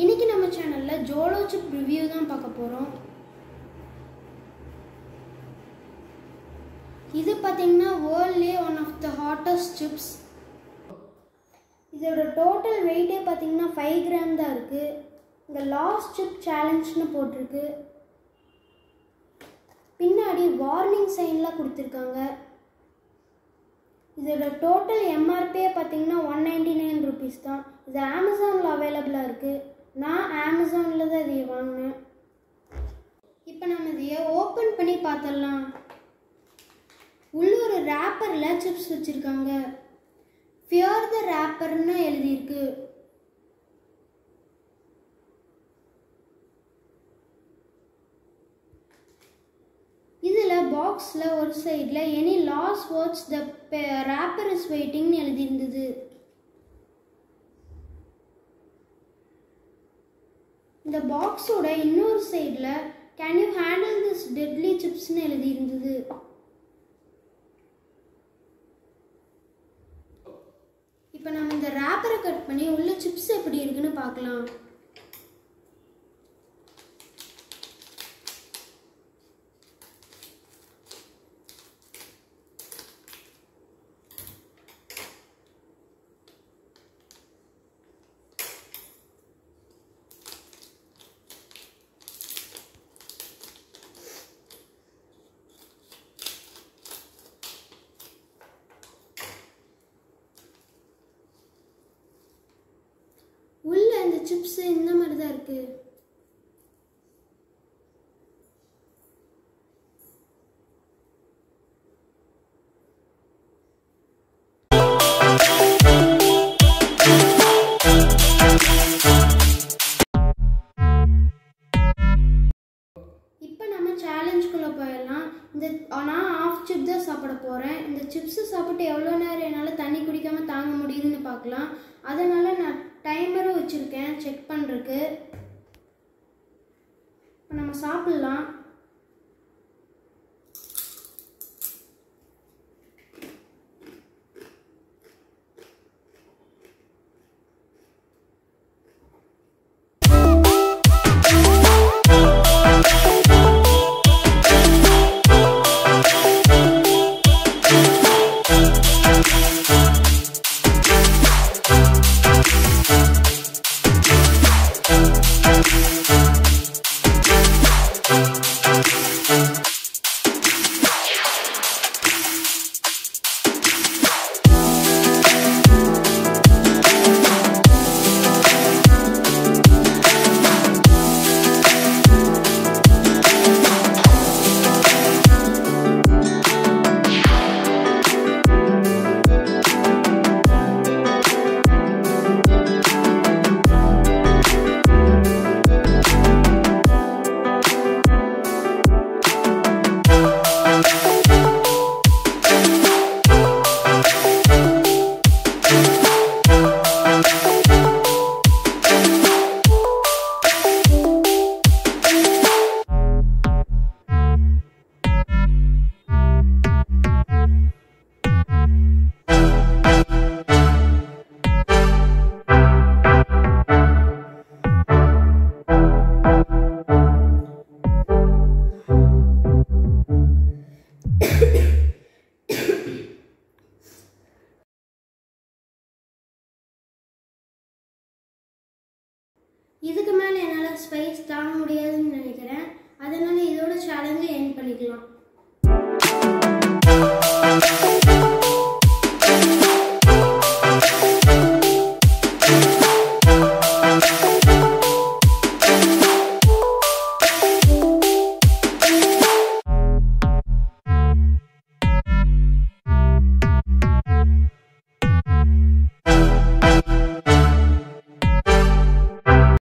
இன்னைக்கு நம்ம சேனலில் ஜோலோ சிப் ரிவ்யூ தான் பார்க்க போகிறோம் இது பார்த்தீங்கன்னா வேர்ல்ட்லே one of the hottest chips இதோட டோட்டல் வெயிட்டே பார்த்தீங்கன்னா ஃபைவ் கிராம் தான் இருக்குது இந்த லாஸ்ட் சிப் சேலஞ்ச்னு போட்டிருக்கு. பின்னாடி வார்னிங் சைன்லாம் கொடுத்துருக்காங்க. இதோட டோட்டல் எம்ஆர்பியே பார்த்தீங்கன்னா ஒன் நைன்டி நைன் ருபீஸ் தான். இது அமேசானில் அவைலபிளாக இருக்குது நான் அமேசானில் தான் இதை வாங்கினேன். இப்போ நம்ம இதையை ஓப்பன் பண்ணி பார்த்துடலாம். உள்ள ஒரு ரேப்பரில் சிப்ஸ் வச்சுருக்காங்க. ஃபியர் த ரேப்பர்னு எழுதியிருக்கு. பாக்ஸில் ஒரு சைடில் any last words the wrapper is வெயிட்டிங்னு எழுதியிருந்தது. இந்த பாக்ஸோட இன்னொரு சைடில் can you handle this deadly சிப்ஸ்னு எழுதியிருந்தது. இப்போ நம்ம இந்த ரேப்பரை கட் பண்ணி உள்ள சிப்ஸ் எப்படி இருக்குன்னு பார்க்கலாம் உள்ள இந்த சிப்ஸ் இந்த மாதிரி தான் இருக்கு நம்ம சேலஞ்சுக்குள்ளே போயிடலாம். இந்த நான் ஆஃப் சிப் தான் சாப்பிட போகிறேன் இந்த சிப்ஸு சாப்பிட்டு எவ்வளோ நேரம் என்னால் தண்ணி குடிக்காமல் தாங்க முடியுதுன்னு பார்க்கலாம். அதனால் நான் டைமரும் வச்சுருக்கேன். செக் பண்ணுறதுக்கு இப்போ நம்ம சாப்பிட்லாம். இதுக்கு மேலே என்னால் ஸ்பைஸ் தாங்க முடியாதுன்னு நினைக்கிறேன். அதனால் இதோட சேலஞ்சை என் பண்ணிக்கலாம்.